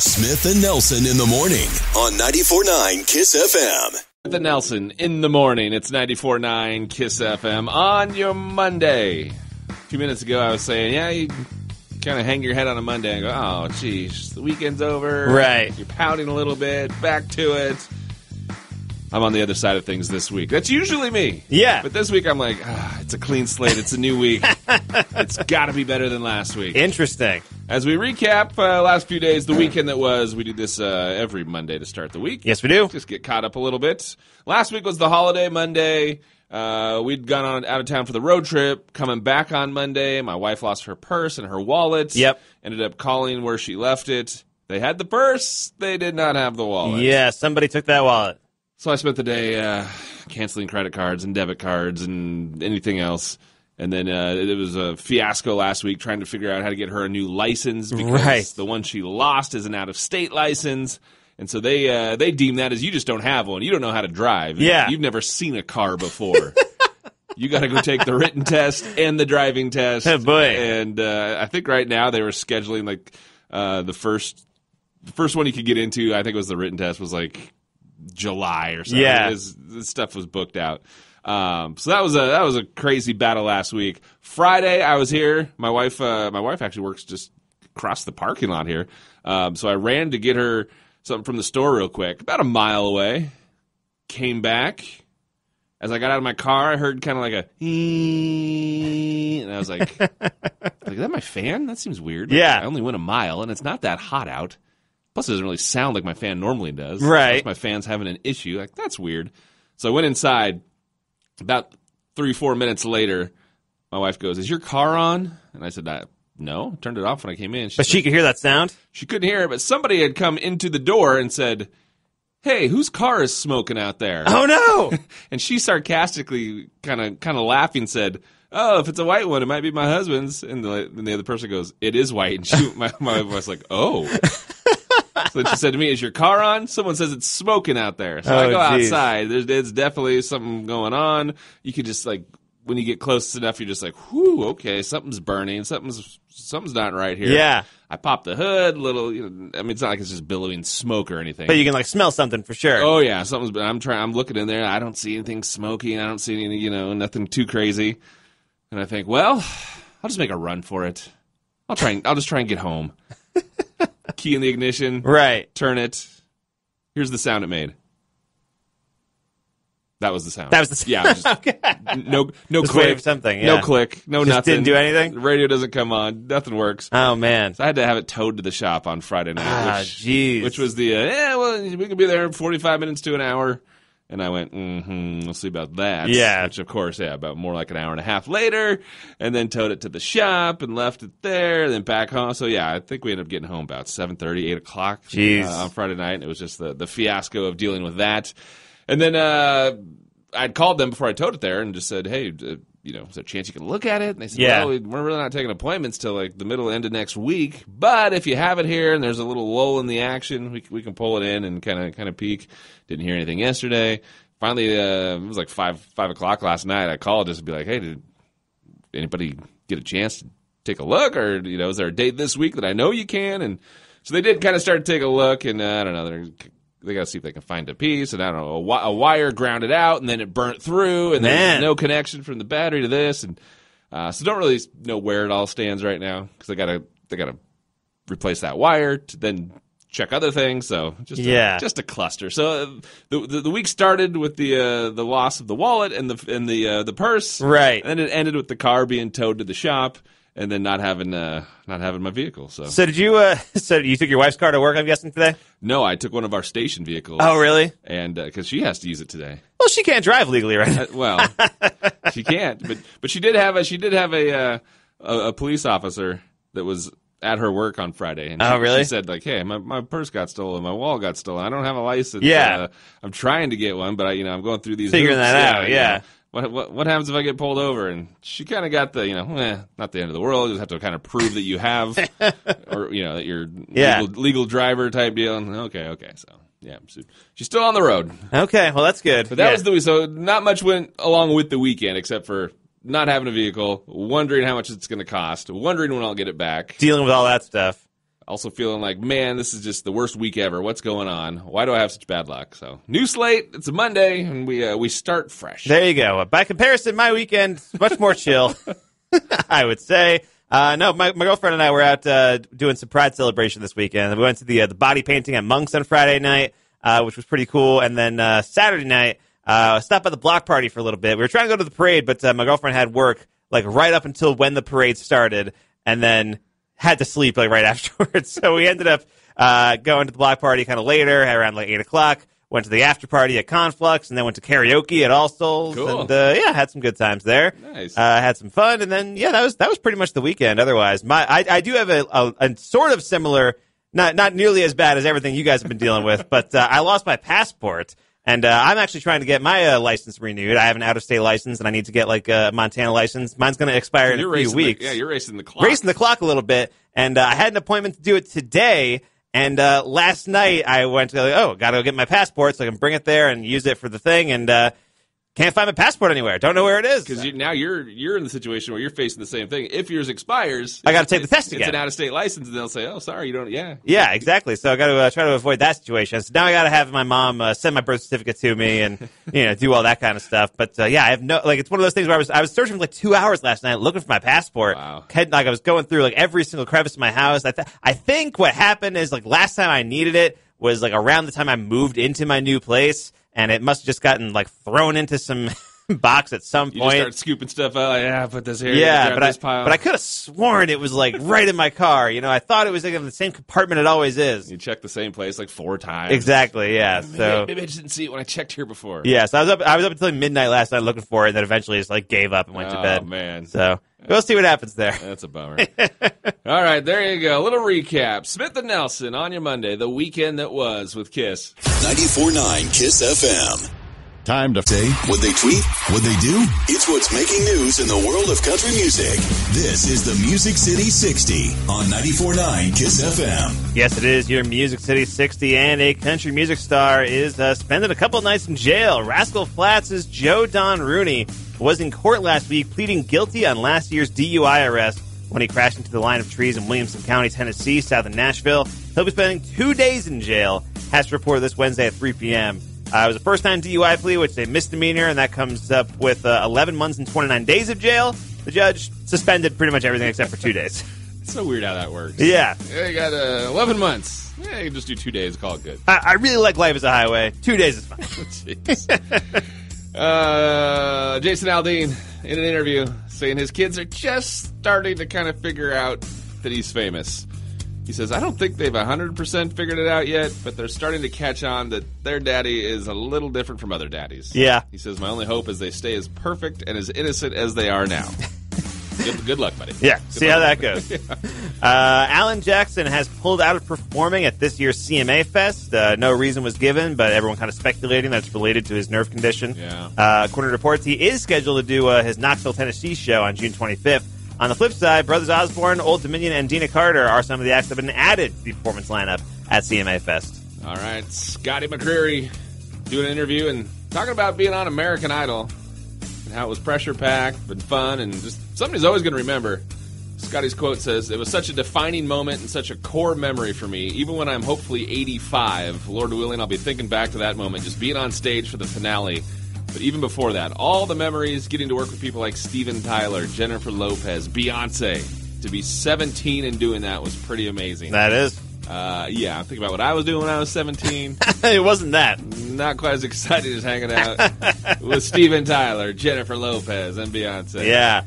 Smith and Nelson in the morning on 94.9 KYSS FM. The Nelson in the morning. It's 94.9 KYSS FM on your Monday. A few minutes ago, I was saying, yeah, you kind of hang your head on a Monday and go, oh, geez, the weekend's over. Right. You're pouting a little bit, back to it. I'm on the other side of things this week. That's usually me. Yeah. But this week, I'm like, ah, it's a clean slate. It's a new week. it's got to be better than last week. Interesting. As we recap uh, last few days, the weekend that was, we do this uh, every Monday to start the week. Yes, we do. Just get caught up a little bit. Last week was the holiday Monday. Uh, we'd gone on out of town for the road trip. Coming back on Monday, my wife lost her purse and her wallet. Yep. Ended up calling where she left it. They had the purse. They did not have the wallet. Yeah, somebody took that wallet. So I spent the day uh, canceling credit cards and debit cards and anything else. And then uh, it was a fiasco last week trying to figure out how to get her a new license because Right. the one she lost is an out of state license. And so they uh, they deem that as you just don't have one. You don't know how to drive. Yeah. You've never seen a car before. you got to go take the written test and the driving test. Oh, boy. And uh, I think right now they were scheduling like uh, the first the first one you could get into. I think it was the written test was like July or something. Yeah. Was- this stuff was booked out. Um, so that was a that was a crazy battle last week. Friday, I was here. My wife, uh, my wife actually works just across the parking lot here. Um, so I ran to get her something from the store real quick, about a mile away. Came back. As I got out of my car, I heard kind of like a, and I was like, like, "Is that my fan? That seems weird." Like, Yeah. I only went a mile, and it's not that hot out. Plus, it doesn't really sound like my fan normally does. Right. My fan's having an issue. Like that's weird. So I went inside. About three, four minutes later, my wife goes, "Is your car on?" And I said, I, "No." Turned it off when I came in. She But said- she could hear that sound. she couldn't hear it, but somebody had come into the door and said, "Hey, whose car is smoking out there?" Oh no! And she sarcastically, kind of, kind of laughing, said, "Oh, if it's a white one, it might be my husband's." And the, and the other person goes, "It is white." And she, my, my wife was like, "Oh." She said to me, "Is your car on?" Someone says it's smoking out there. So I Oh, go geez. outside. There's, it's definitely something going on. You could just like. When you get close enough, you're just like, "Whew, okay, something's burning. Something's something's not right here." Yeah. I pop the hood, little. You know, I mean, it's not like it's just billowing smoke or anything. But you can like smell something for sure. Oh yeah, something's. But I'm trying. I'm looking in there. I don't see anything smoky. I don't see any. You know, nothing too crazy. And I think, well, I'll just make a run for it. I'll try. And, I'll just try and get home. Key in the ignition. Right. Turn it. Here's the sound it made. That was the sound. That was the sound. Yeah. Just, okay. no. No Just click. something, No click. No Just nothing. didn't do anything? The radio doesn't come on. Nothing works. Oh man. So I had to have it towed to the shop on Friday night, Ah, which, jeez. which was the uh, yeah, well, we can be there in forty five minutes to an hour. And I went, mm-hmm, we'll see about that. Yeah. Which, of course, yeah, about more like an hour and a half later. And then towed it to the shop and left it there, and then back home. So, yeah, I think we ended up getting home about 7.30, 8 o'clock Jeez. uh, on Friday night. And it was just the, the fiasco of dealing with that. And then uh, I'd called them before I towed it there and just said, hey, uh, you know, is there a chance you can look at it? And they said, Yeah. well, we're really not taking appointments till like the middle end of next week. But if you have it here and there's a little lull in the action, we, we can pull it in and kind of kind of peek. Didn't hear anything yesterday. Finally, uh, it was like five five o'clock last night. I called just to be like, hey, did anybody get a chance to take a look, or you know, is there a date this week that I know you can? And so they did kind of start to take a look, and uh, I don't know, they're, they got to see if they can find a piece, and I don't know, a, wi- a wire grounded out, and then it burnt through, and Man. there's no connection from the battery to this, and uh, so don't really know where it all stands right now because they got to they got to replace that wire to then check other things. So just a, Yeah. just a cluster. So uh, the, the the week started with the uh, the loss of the wallet and the and the uh, the purse, Right. And then it ended with the car being towed to the shop and then not having uh, not having my vehicle. So So did you? Uh, so you took your wife's car to work? I'm guessing today. no, I took one of our station vehicles. Oh really? And because she has to use it today. Well, she can't drive legally, right? Uh, well, she can't, but but she did have a she did have a uh, a, a police officer that was at her work on Friday. And Oh, she, really? She said like, "Hey, my, my purse got stolen, my wall got stolen. I don't have a license. Yeah. uh, I'm trying to get one, but I you know I'm going through these Figuring hoops. that out, you yeah. know. What, what what happens if I get pulled over? And she kind of got the you know, eh, not the end of the world. You just have to kind of prove that you have, or you know, that you're Yeah. legal, legal driver type deal. And okay, okay, so yeah, so she's still on the road. Okay, well that's good. But that Yeah. was the so not much went along with the weekend except for not having a vehicle, wondering how much it's going to cost, wondering when I'll get it back. dealing with all that stuff. Also feeling like, man, this is just the worst week ever. What's going on? Why do I have such bad luck? So new slate. It's a Monday, and we uh, we start fresh. There you go. By comparison, my weekend much more chill. I would say. Uh, no, my, my girlfriend and I were out uh, doing some Pride celebration this weekend. We went to the uh, the body painting at Monks on Friday night, uh, which was pretty cool. And then uh, Saturday night, uh, stopped by the block party for a little bit. We were trying to go to the parade, but my girlfriend had work like right up until when the parade started, and then had to sleep like right afterwards. so we ended up uh, going to the block party kind of later, around like eight o'clock. Went to the after party at Conflux, and then went to karaoke at All Souls, Cool. and uh, yeah, had some good times there. Nice. Uh, had some fun, and then yeah, that was that was pretty much the weekend. Otherwise, my I, I do have a, a, a sort of similar, not not nearly as bad as everything you guys have been dealing with, but uh, I lost my passport. And uh, I'm actually trying to get my uh, license renewed. I have an out-of-state license, and I need to get like a Montana license. Mine's going to expire in you're a few weeks The, yeah, you're racing the clock. racing the clock a little bit, and uh, I had an appointment to do it today. And uh, last night I went to oh, got to go get my passport so I can bring it there and use it for the thing, and uh, can't find my passport anywhere. Don't know where it is. because you, now you're you're in the situation where you're facing the same thing. If yours expires, I gotta take the test It's an out-of-state license, and they'll say, "Oh, sorry, you don't." Yeah, yeah, exactly. So I got to uh, try to avoid that situation. So now I got to have my mom uh, send my birth certificate to me and you know do all that kind of stuff. But uh, yeah, I have no like it's one of those things where I was I was searching for like two hours last night looking for my passport. Wow. Like I was going through like every single crevice of my house. I th- I think what happened is like last time I needed it was like around the time I moved into my new place, and it must have just gotten like thrown into some box at some you point. start scooping stuff out. Like, ah, yeah, put this here. Yeah, but I, but I could have sworn it was like right in my car. You know, I thought it was like in the same compartment it always is. you check the same place like four times. Exactly. Yeah. Maybe, So maybe I just didn't see it when I checked here before. yeah. So I was up. I was up until midnight last night looking for it, and then eventually just like gave up and went to bed. Oh, bed. man. So we'll see what happens there. That's a bummer. All right, there you go. A little recap. Smith and Nelson on your Monday, the weekend that was with KYSS. 94.9 KYSS FM. Time to Say what they tweet, what they do. It's what's making news in the world of country music. This is the Music City 60 on 94.9 KYSS FM. Yes, it is your Music City 60, and a country music star is uh, spending a couple nights in jail. Rascal Flatts' is Joe Don Rooney was in court last week pleading guilty on last year's DUI arrest when he crashed into the line of trees in Williamson County, Tennessee, south of Nashville. He'll be spending two days in jail, has to report this Wednesday at 3 p.m. Uh, it was a first time DUI plea, which is a misdemeanor, and that comes up with uh, 11 months and 29 days of jail. The judge suspended pretty much everything except for two days. It's so weird how that works. yeah. Yeah, you got uh, 11 months. Yeah, you can just do two days, call it good. I, I really like Life is a Highway. Two days is fine. Uh, Jason Aldean in an interview saying his kids are just starting to kind of figure out that he's famous. He says, I don't think they've 100% figured it out yet, but they're starting to catch on that their daddy is a little different from other daddies. Yeah. He says, My only hope is they stay as perfect and as innocent as they are now. good, good luck, buddy. Yeah, Good see how luck. that goes. Uh, Alan Jackson has pulled out of performing at this year's CMA Fest. Uh, no reason was given, but everyone kind of speculating that it's related to his nerve condition. Yeah. Uh, according to reports, he is scheduled to do uh, his Knoxville, Tennessee show on June 25th. On the flip side, Brothers Osborne, Old Dominion, and Deana Carter are some of the acts that have been added to the performance lineup at CMA Fest. All right, Scotty McCreery doing an interview and talking about being on American Idol and how it was pressure packed and fun and just something he's always going to remember. Scotty's quote says, It was such a defining moment and such a core memory for me. Even when I'm hopefully 85, Lord willing, I'll be thinking back to that moment, just being on stage for the finale. But even before that, all the memories getting to work with people like Steven Tyler, Jennifer Lopez, Beyonce. To be 17 and doing that was pretty amazing. That is. Uh, yeah, I'm thinking about what I was doing when I was 17. it wasn't that. Not quite as excited as hanging out with Steven Tyler, Jennifer Lopez, and Beyonce. Yeah,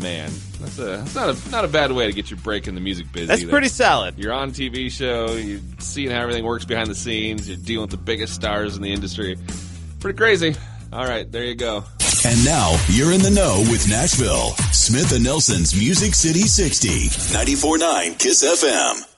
man, that's a that's not a not a bad way to get your break in the music biz. that's either. pretty solid. You're on TV show, you're seeing how everything works behind the scenes, you're dealing with the biggest stars in the industry. Pretty crazy. All right, there you go. And now you're in the know with Nashville. Smith and Nelson's Music City 60. 94.9 KYSS FM.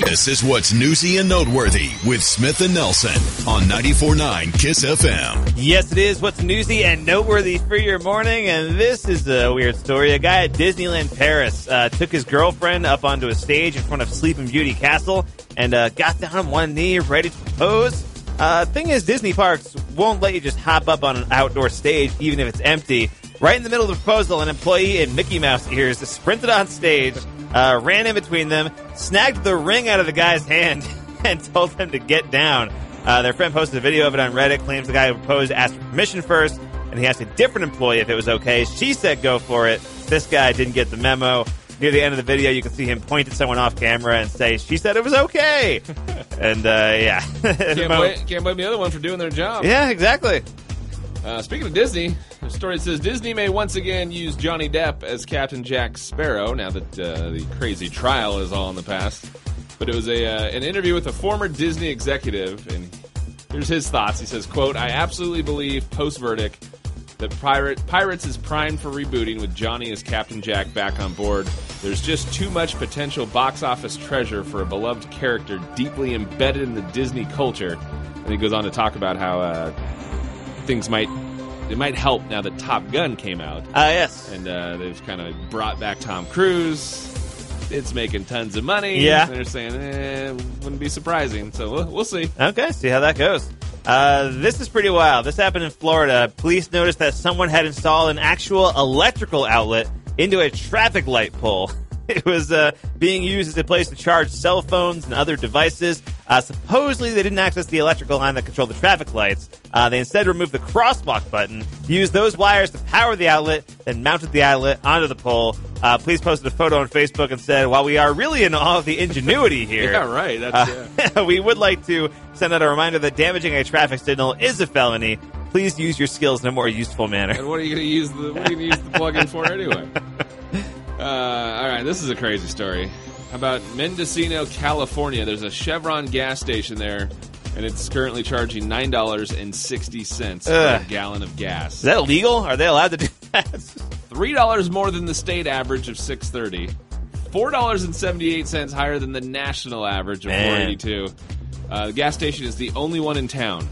This is what's newsy and noteworthy with Smith and Nelson on 94.9 KYSS FM. Yes, it is. What's newsy and noteworthy for your morning? And this is a weird story. A guy at Disneyland Paris uh, took his girlfriend up onto a stage in front of Sleeping Beauty Castle and uh, got down on one knee, ready to propose. Uh, thing is, Disney parks won't let you just hop up on an outdoor stage, even if it's empty. Right in the middle of the proposal, an employee in Mickey Mouse ears sprinted on stage, uh, ran in between them, snagged the ring out of the guy's hand, and told them to get down. Uh, their friend posted a video of it on Reddit, claims the guy who proposed asked for permission first, and he asked a different employee if it was okay. She said go for it. This guy didn't get the memo. Near the end of the video, you can see him point at someone off camera and say, "She said it was okay," and uh, yeah, Can't blame, can't blame the other one for doing their job. yeah, exactly. Uh, speaking of Disney, the story says Disney may once again use Johnny Depp as Captain Jack Sparrow now that uh, the crazy trial is all in the past. But it was a uh, an interview with a former Disney executive, and here's his thoughts. He says, "quote I absolutely believe post verdict that Pirate, Pirates is primed for rebooting with Johnny as Captain Jack back on board. There's just too much potential box office treasure for a beloved character deeply embedded in the Disney culture." And he goes on to talk about how uh, things might it might help now that Top Gun came out, Uh, yes. and uh, they've kind of brought back Tom Cruise. It's making tons of money. Yeah. they're saying eh, wouldn't be surprising. So we'll, we'll see. Okay, see how that goes. Uh, this is pretty wild. This happened in Florida. Police noticed that someone had installed an actual electrical outlet into a traffic light pole. It was uh, being used as a place to charge cell phones and other devices. Uh, supposedly, they didn't access the electrical line that controlled the traffic lights. Uh, they instead removed the crosswalk button, used those wires to power the outlet, then mounted the outlet onto the pole. Uh, police posted a photo on Facebook and said, "While we are really in awe of the ingenuity here, Yeah, right. That's uh, we would like to send out a reminder that damaging a traffic signal is a felony. Please use your skills in a more useful manner. And what are you going to use the what are you going to use the plug-in for anyway? Uh, all right, this is a crazy story. How about Mendocino, California? There's a Chevron gas station there, and it's currently charging nine dollars and sixty cents for a Ugh. gallon of gas. Is that legal? Are they allowed to do that? Three dollars more than the state average of six thirty. Four dollars and seventy eight cents higher than the national average of Man. four eighty two. Uh, the gas station is the only one in town,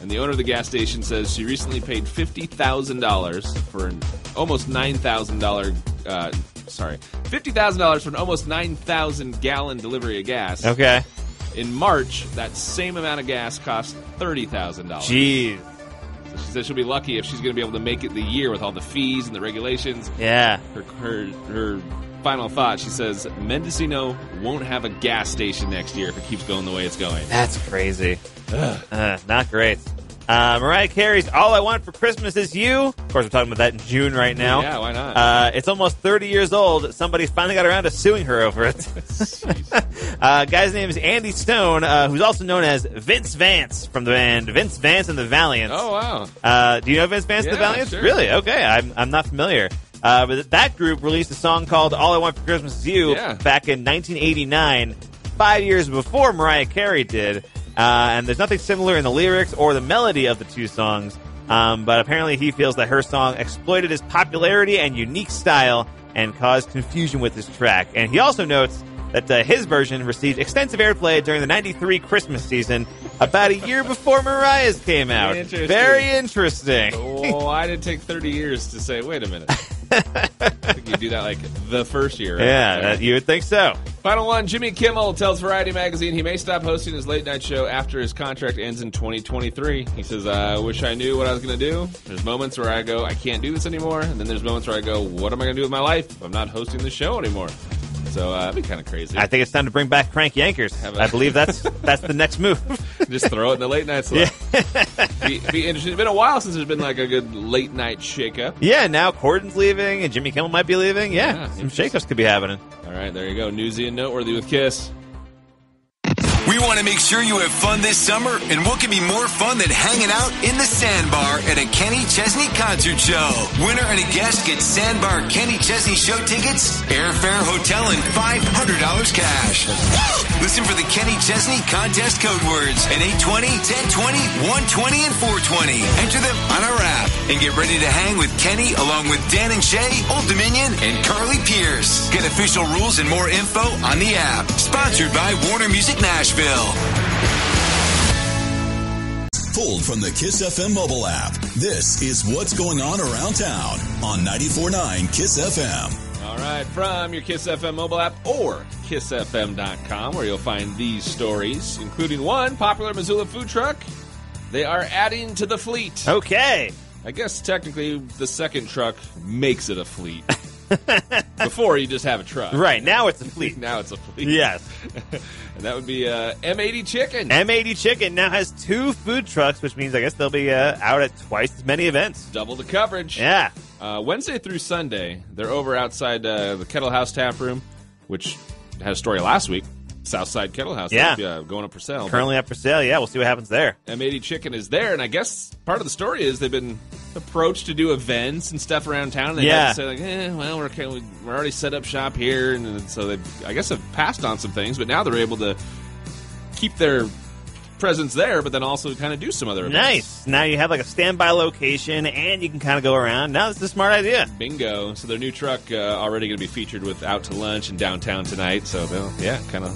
and the owner of the gas station says she recently paid fifty thousand dollars for an almost nine thousand dollar. Uh, sorry, fifty thousand dollars for an almost nine thousand gallon delivery of gas. Okay. In March, that same amount of gas cost thirty thousand dollars. Jeez. She says she'll be lucky if she's going to be able to make it the year with all the fees and the regulations Yeah. her her her final thought. She says Mendocino won't have a gas station next year if it keeps going the way it's going. That's crazy. Uh, not great. Uh, Mariah Carey's All I Want for Christmas Is You. Of course, we're talking about that in June right now. Yeah, why not? Uh, it's almost 30 years old. Somebody finally got around to suing her over it. uh, guy's name is Andy Stone, uh, who's also known as Vince Vance from the band Vince Vance and the Valiants. oh wow, Uh, do you know Vince Vance and the Valiants? sure. Really? Okay, I'm, I'm not familiar. Uh, but that group released a song called All I Want for Christmas Is You Yeah. back in 1989, five years before Mariah Carey did. Uh, and there's nothing similar in the lyrics or the melody of the two songs. Um, but apparently, he feels that her song exploited his popularity and unique style and caused confusion with his track. And he also notes that uh, his version received extensive airplay during the 93 Christmas season, about a year before Mariah's came out. Interesting. Very interesting. oh, I did it take thirty years to say? Wait a minute. I think you do that like the first year. Right? Yeah, that, you would think so. Final one. Jimmy Kimmel tells Variety Magazine he may stop hosting his late night show after his contract ends in 2023. He says, uh, "I wish I knew what I was going to do." There's moments where I go, "I can't do this anymore," and then there's moments where I go, "What am I going to do with my life I'm not hosting the show anymore?" So uh, that'd be kind of crazy. I think it's time to bring back Crank Yankers. I believe that's that's the next move. Just throw it in the late night slot. be, be interesting. It's been a while since there's been like a good late night shakeup. yeah, now Corden's leaving and Jimmy Kimmel might be leaving. Yeah, Yeah, some shakeups could be happening. All right, there you go. Newsy and noteworthy with KYSS. We want to make sure you have fun this summer, and what can be more fun than hanging out in the Sandbar at a Kenny Chesney concert show? Winner and a guest get Sandbar Kenny Chesney show tickets, airfare, hotel, and $500 cash. Listen for the Kenny Chesney contest code words at 820, 1020, 120, and 420. Enter them on our app and get ready to hang with Kenny along with Dan and Shay, Old Dominion, and Carly Pearce. Get official rules and more info on the app. Sponsored by Warner Music Nashville. Pulled from the KYSS FM mobile app. This is what's going on around town on 94.9 KYSS FM. All right, from your KYSS FM mobile app or kyssfm.com, where you'll find these stories, including one popular Missoula food truck. They are adding to the fleet. Okay. I guess technically the second truck makes it a fleet. Before you just have a truck. Right now, it's a fleet. Now it's a fleet. yes. and that would be uh, M80 Chicken. M80 Chicken now has two food trucks, which means I guess they'll be uh, out at twice as many events. Double the coverage. Yeah. Uh, Wednesday through Sunday, they're over outside uh, the Kettle House tap room, which had a story last week. Southside Kettle House. Yeah. uh, going up for sale. Currently up for sale. Yeah, we'll see what happens there. M80 Chicken is there, and I guess part of the story is they've been approached to do events and stuff around town. And they Yeah. say like, eh, well, we're we're already set up shop here, and so they, I guess, have passed on some things, but now they're able to keep their presence there, but then also kind of do some other events. Nice. Now you have like a standby location, and you can kind of go around. Now is a smart idea. Bingo! So their new truck uh, already going to be featured with out to lunch in downtown tonight. So yeah, kind of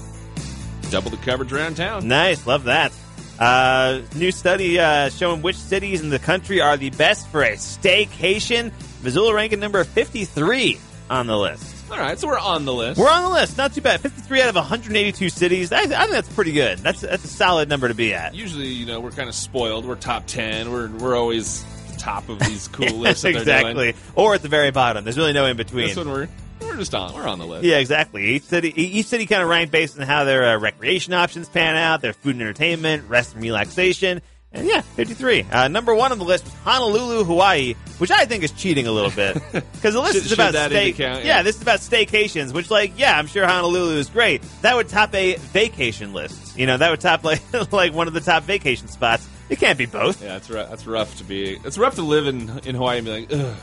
double the coverage around town. Nice. Love that. Uh, new study uh, showing which cities in the country are the best for a staycation. Missoula ranking number 53 on the list. All right, so we're on the list. We're on the list. Not too bad. 53 out of 182 cities. I, I think that's pretty good. That's that's a solid number to be at. Usually, you know, we're kind of spoiled. We're top ten. We're we're always top of these cool lists doing. exactly. Or at the very bottom. There's really no in between. This one we're we're just on. We're on the list. Yeah, exactly. Each city, each city kind of ranked based on how their uh, recreation options pan out, their food and entertainment, rest and relaxation. And yeah, 53. Uh, number one on the list was Honolulu, Hawaii, which I think is cheating a little bit. Because the list Should- is about that stay- into count? yeah. Yeah. this is about staycations, which like, yeah, I'm sure Honolulu is great. That would top a vacation list. You know, that would top like like one of the top vacation spots. It can't be both. Yeah, that's rough. That's rough to be. It's rough to live in in Hawaii and be like, ugh.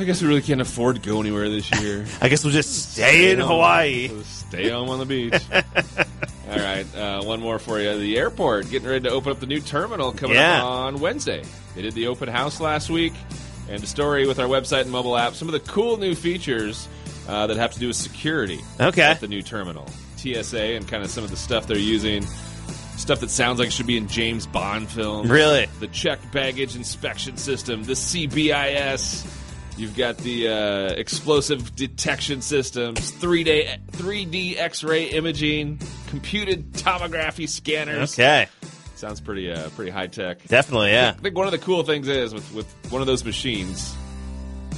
I guess we really can't afford to go anywhere this year. I guess we'll just stay in home. Hawaii. We'll Stay home on the beach. All right, uh, one more for you. The airport getting ready to open up the new terminal coming Yeah. up on Wednesday. They did the open house last week, and a story with our website and mobile app. Some of the cool new features uh, that have to do with security Okay. at the new terminal, TSA, and kind of some of the stuff they're using. Stuff that sounds like it should be in James Bond films. Really? The checked baggage inspection system, the CBIS. You've got the uh, explosive detection systems, 3D, 3D X-ray imaging, computed tomography scanners. Okay. Sounds pretty uh, pretty high tech. Definitely, yeah. I think one of the cool things is with, with one of those machines,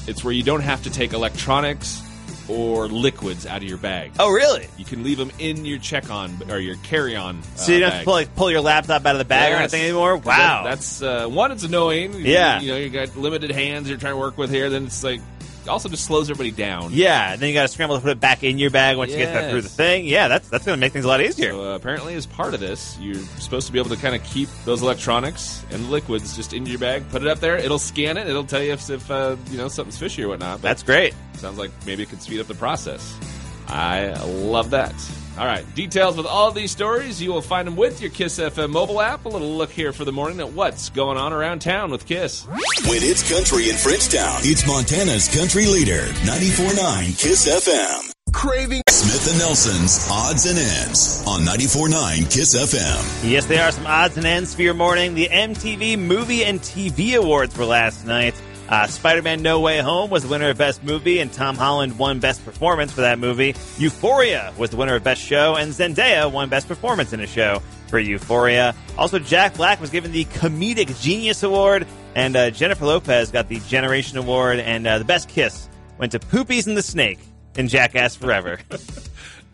it's where you don't have to take electronics or liquids out of your bag. Oh, really? You can leave them in your check-on or your carry-on. Uh, So you don't have to pull, like, pull your laptop out of the bag or anything anymore. Wow. that- that's uh, one. It's annoying. You- Yeah. You, know, you got limited hands you're trying to work with here. Then it's like also just slows everybody down. yeah, and then you got to scramble to put it back in your bag once you get that Yes. through the thing. Yeah, that's that's going to make things a lot easier. So uh, apparently, as part of this, you're supposed to be able to kind of keep those electronics and liquids just in your bag. Put it up there. It'll scan it. It'll tell you if, if uh, you know something's fishy or whatnot. But that's great. sounds like maybe it could speed up the process. I love that. All right, details with all of these stories you will find them with your KYSS FM mobile app. A little look here for the morning at what's going on around town with KYSS. When it's country in Frenchtown, it's Montana's country leader, 94.9 KYSS FM. Craving Smith and Nelson's Odds and Ends on 94.9 KYSS FM. Yes, there are some odds and ends for your morning. The MTV Movie and TV Awards were last night. Uh, Spider-Man No Way Home was the winner of Best Movie, and Tom Holland won Best Performance for that movie. Euphoria was the winner of Best Show, and Zendaya won Best Performance in a show for Euphoria. Also, Jack Black was given the Comedic Genius Award, and uh, Jennifer Lopez got the Generation Award, and uh, the Best Kiss went to Poopies and the Snake in Jackass Forever.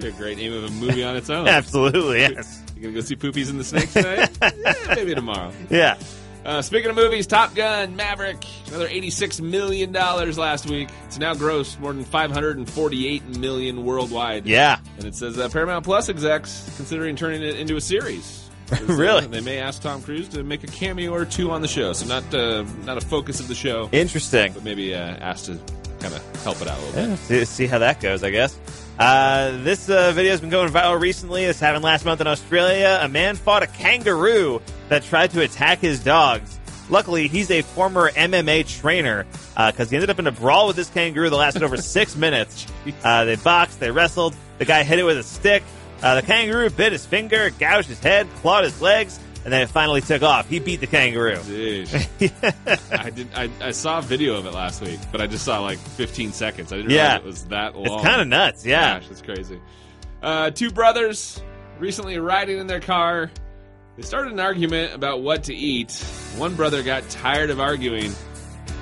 A great name of a movie on its own. Absolutely, yes. You gonna go see Poopies and the Snake tonight? yeah, maybe tomorrow. Yeah. Uh, speaking of movies, Top Gun, Maverick, another eighty-six million dollars last week. It's now grossed more than 548 million worldwide. Yeah. and it says that Paramount Plus execs considering turning it into a series. 'Cause, uh, Really? they may ask Tom Cruise to make a cameo or two on the show. So not uh, not a focus of the show, Interesting. but maybe uh, asked to kind of help it out a little bit. See, see how that goes, I guess. Uh, this uh, video has been going viral recently. This happened last month in Australia. A man fought a kangaroo that tried to attack his dogs. Luckily, he's a former MMA trainer because he ended up in a brawl with this kangaroo that lasted over six minutes. Uh, they boxed, they wrestled. The guy hit it with a stick. Uh, the kangaroo bit his finger, gouged his head, clawed his legs, and then it finally took off. He beat the kangaroo. I did. I, I saw a video of it last week, but I just saw like 15 seconds. I didn't Yeah. realize it was that long. It's kind of nuts, yeah. Gosh, that's crazy. Uh, two brothers recently riding in their car. They started an argument about what to eat. One brother got tired of arguing.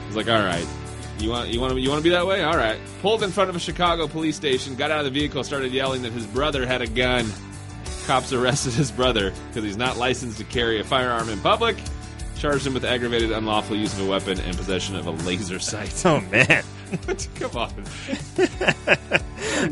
He's like, "All right, You want you want to you want to be that way? All right. Pulled in front of a Chicago police station, got out of the vehicle, started yelling that his brother had a gun. Cops arrested his brother because he's not licensed to carry a firearm in public. Charged him with aggravated unlawful use of a weapon and possession of a laser sight. Oh man, Come on,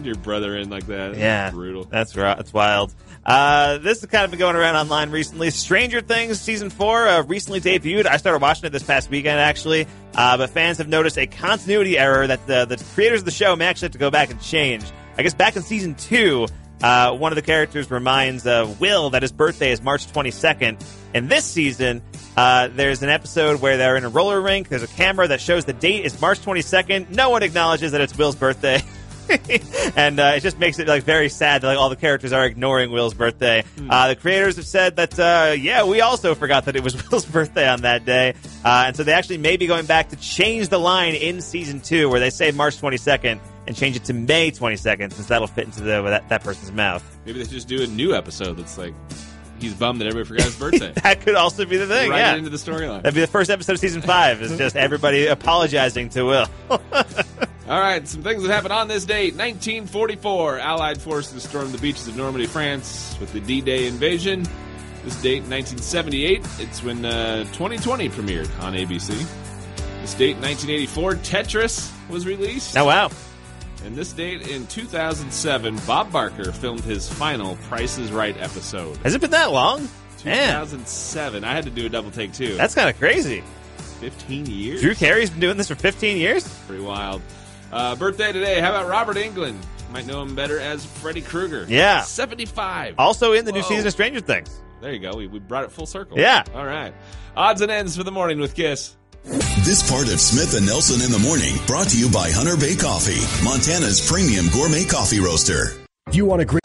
your brother in like that? yeah, brutal. That's right. That's wild. Uh, this has kind of been going around online recently. Stranger Things season four uh, recently debuted. I started watching it this past weekend, actually. Uh, but fans have noticed a continuity error that the, the creators of the show may actually have to go back and change. I guess back in season two, uh, one of the characters reminds uh, Will that his birthday is March 22nd. And this season, uh, there's an episode where they're in a roller rink. There's a camera that shows the date is March 22nd. No one acknowledges that it's Will's birthday. and uh, it just makes it like very sad that like all the characters are ignoring Will's birthday. Uh, the creators have said that uh, yeah, we also forgot that it was Will's birthday on that day, uh, and so they actually may be going back to change the line in season two where they say March 22nd and change it to May 22nd since that'll fit into the that, that person's mouth. Maybe they just do a new episode that's like he's bummed that everybody forgot his birthday. That could also be the thing. right yeah. into the storyline. That'd be the first episode of season five. Is just everybody apologizing to Will. All right, some things that happened on this date. 1944, Allied forces stormed the beaches of Normandy, France with the D-Day invasion. This date, 1978, it's when uh, 2020 premiered on ABC. This date, 1984, Tetris was released. oh wow! And this date, in 2007, Bob Barker filmed his final Price is Right episode. Has it been that long? Man, 2007. I had to do a double take, too. that's kind of crazy. 15 years? Drew Carey's been doing this for 15 years. Pretty wild. Uh, birthday today. How about Robert Englund? Might know him better as Freddy Krueger. Yeah. 75. Also in the new season of Stranger Things. There you go. We, we brought it full circle. Yeah. All right. Odds and ends for the morning with KYSS. This part of Smith and Nelson in the morning brought to you by Hunter Bay Coffee, Montana's premium gourmet coffee roaster. You want a great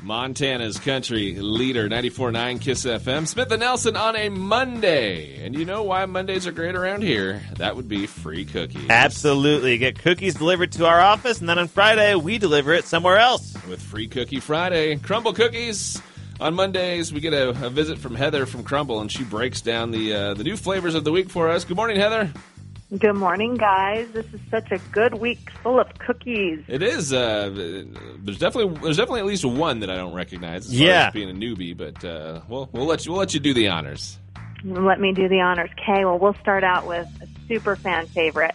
Montana's country leader, 94.9 KYSS FM. Smith and Nelson on a Monday. And you know why Mondays are great around here? That would be free cookies. Absolutely. Get cookies delivered to our office, and then on Friday, we deliver it somewhere else. with Free Cookie Friday. Crumble cookies. On Mondays, we get a, a visit from Heather from Crumble, and she breaks down the uh, the new flavors of the week for us. Good morning, Heather. Good morning, guys. This is such a good week full of cookies. It is. Uh, there's definitely there's definitely at least one that I don't recognize. As far Yeah. as being a newbie, but uh, we'll we'll let you we'll let you do the honors. Let me do the honors. Okay, well, we'll start out with a super fan favorite.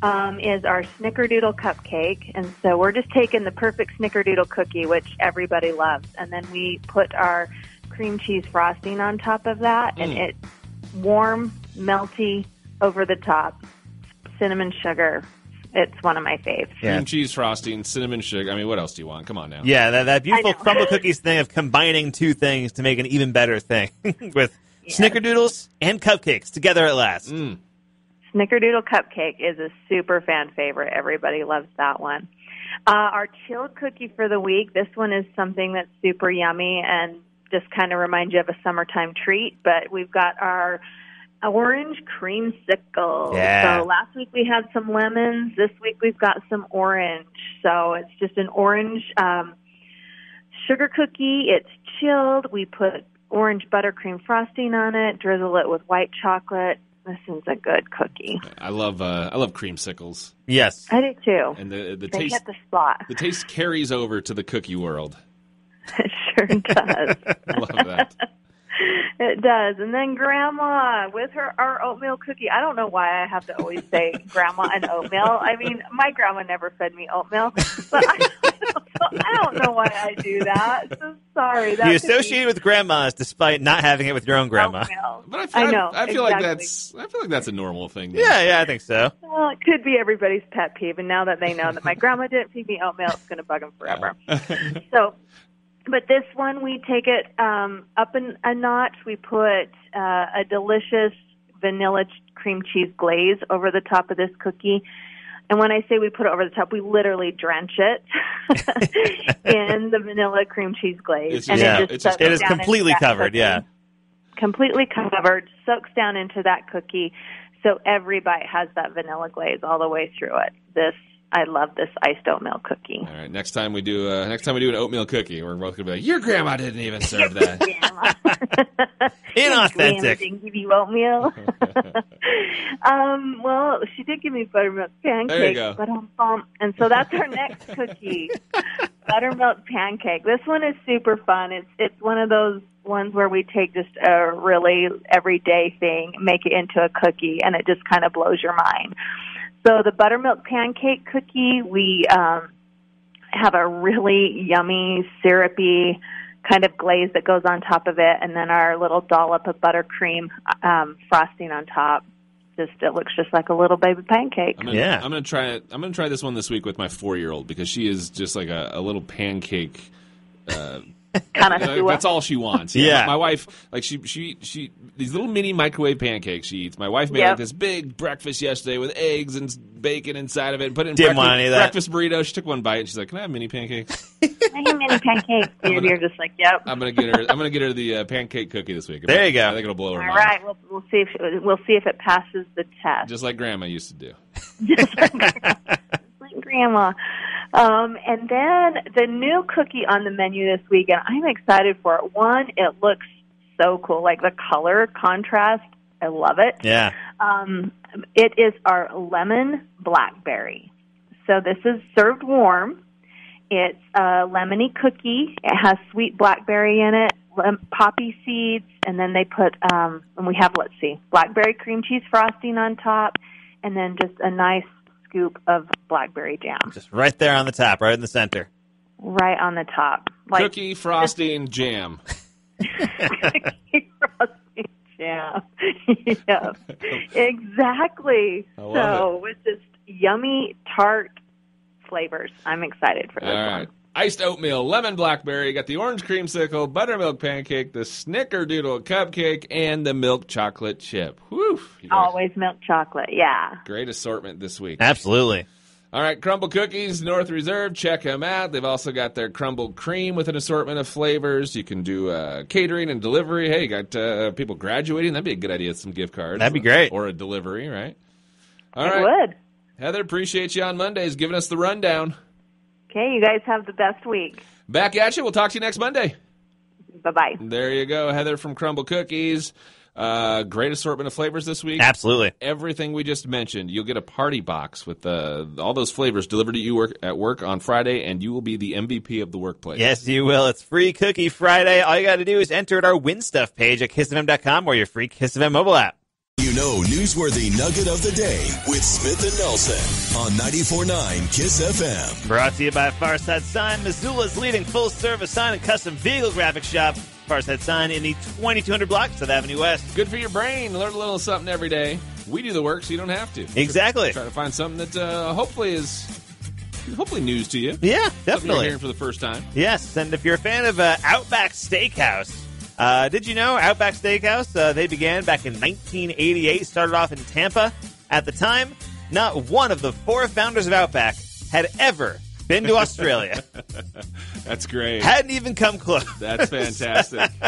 Um, is our Snickerdoodle cupcake, and so we're just taking the perfect Snickerdoodle cookie, which everybody loves, and then we put our cream cheese frosting on top of that, and Mm. it's warm, melty, over the top, cinnamon sugar. It's one of my faves. Yeah. Cream cheese frosting, cinnamon sugar. I mean, what else do you want? Come on now. Yeah, that, that beautiful crumble cookies thing of combining two things to make an even better thing with snickerdoodles and cupcakes together at last. Mm. Snickerdoodle cupcake is a super fan favorite. Everybody loves that one. Uh, our chilled cookie for the week. This one is something that's super yummy and just kind of reminds you of a summertime treat. But we've got our orange creamsicle. Yeah. So last week we had some lemons. This week we've got some orange. So it's just an orange um, sugar cookie. It's chilled. We put orange buttercream frosting on it. Drizzle it with white chocolate. This is a good cookie. I love uh, I love creamsicles, Yes. I do too. and the the They taste the spot. the taste carries over to the cookie world. It sure does. I love that. It does. And then Grandma with her our oatmeal cookie. I don't know why I have to always say Grandma and oatmeal. I mean, my grandma never fed me oatmeal, but I, I don't know why I do that. So sorry. That You could be associate it with grandmas despite not having it with your own grandma. oatmeal. But I, feel, I know. I, feel like that's I feel like that's a normal thing. though. Yeah, yeah, I think so. Well, it could be everybody's pet peeve, and now that they know that my grandma didn't feed me oatmeal, it's going to bug them forever. so, but this one we take it um, up an, a notch. We put uh, a delicious vanilla ch- cream cheese glaze over the top of this cookie. And when I say we put it over the top, we literally drench it in the vanilla cream cheese glaze. It's and Yeah, it just it's It is completely covered, cookie yeah. completely covered, soaks down into that cookie. So every bite has that vanilla glaze all the way through it. This I love this iced oatmeal cookie. All right, next time we do uh, next time we do an oatmeal cookie, we're both gonna be like, "Your grandma didn't even serve that." Inauthentic. Grandma didn't give you oatmeal. um, well, she did give me buttermilk pancakes, go. but um, um, and so that's our next cookie, buttermilk pancake. This one is super fun. It's it's one of those ones where we take just a really everyday thing, make it into a cookie, and it just kind of blows your mind. So the buttermilk pancake cookie, we um, have a really yummy, syrupy kind of glaze that goes on top of it, and then our little dollop of buttercream um, frosting on top. Just it looks just like a little baby pancake. I'm gonna, Yeah. I'm gonna try it. I'm gonna try this one this week with my four year old because she is just like a, a little pancake. Uh, kind of like, that's all she wants. Yeah. My, my wife, like she, she, she, these little mini microwave pancakes she eats. My wife made Yep. like this big breakfast yesterday with eggs and bacon inside of it. and Put it in Didn't breakfast, want any of that. breakfast burrito. She took one bite and she's like, "Can I have mini pancakes?" I have mini pancakes. And you're just like, yep. I'm gonna get her. I'm gonna get her the uh, pancake cookie this week. There you go. I think it'll blow her All mind. right, we'll we'll see if we'll see if it passes the test. Just like Grandma used to do. just like grandma. Um, and then the new cookie on the menu this week, and I'm excited for it. One, it looks so cool, like the color contrast. I love it. Yeah. Um, it is our lemon blackberry. So this is served warm. It's a lemony cookie. It has sweet blackberry in it, lem- poppy seeds, and then they put um, and we have let's see, blackberry cream cheese frosting on top, and then just a nice scoop of blackberry jam Just right there on the top, right in the center. right on the top, like Cookie frosting jam. cookie frosting jam. yeah, exactly. I love so with just yummy tart flavors, I'm excited for this All one. right. Iced oatmeal, lemon blackberry, got the orange creamsicle, buttermilk pancake, the snickerdoodle cupcake, and the milk chocolate chip. Whew. Always milk chocolate, yeah. Great assortment this week. Absolutely. All right, Crumble Cookies, North Reserve. Check them out. They've also got their crumble cream with an assortment of flavors. You can do uh, catering and delivery. Hey, you got uh, people graduating. That'd be a good idea. Some gift cards. That'd be great. Or a delivery, right? All it right, would. Heather, appreciate you on Mondays giving us the rundown. Okay, you guys have the best week. Back at you. We'll talk to you next Monday. Bye bye. There you go, Heather from Crumble Cookies. Uh, great assortment of flavors this week. Absolutely. Everything we just mentioned, you'll get a party box with uh, all those flavors delivered to you work, at work on Friday, and you will be the MVP of the workplace. Yes, you will. It's Free Cookie Friday. All you got to do is enter at our Win Stuff page at kyssfm.com or your free KYSS FM mobile app. You know, newsworthy nugget of the day with Smith and Nelson on 94.9 KYSS FM. Brought to you by Farside Sign, Missoula's leading full service sign and custom vehicle graphic shop. Farside Sign in the 2200 block, South Avenue West. Good for your brain. Learn a little something every day. We do the work, so you don't have to. Exactly. Try to find something that uh, hopefully is hopefully news to you. Yeah, Something you're definitely. hearing for the first time. Yes, and if you're a fan of uh, Outback Steakhouse, uh, did you know Outback Steakhouse? Uh, they began back in 1988, started off in Tampa. At the time, not one of the four founders of Outback had ever been to Australia. That's great. Hadn't even come close. That's fantastic.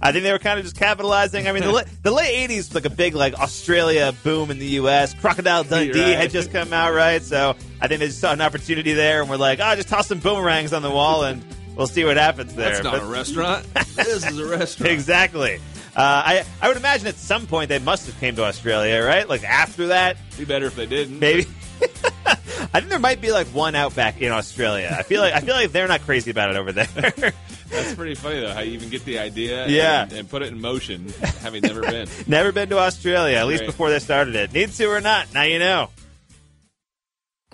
I think they were kind of just capitalizing. I mean, the, the late '80s was like a big like Australia boom in the U.S. Crocodile Dundee Right. had just come out, right? So I think they just saw an opportunity there, and we're like, oh, just toss some boomerangs on the wall, and we'll see what happens there. That's not But- a restaurant. this is a restaurant. exactly. Uh, I I would imagine at some point they must have came to Australia, right? Like after that, Be better if they didn't. maybe. I think there might be like one outback in Australia. I feel like I feel like they're not crazy about it over there. That's pretty funny though. How you even get the idea, Yeah. and, and put it in motion, having never been. Never been to Australia, at least Great. before they started it. Need to or not, now you know.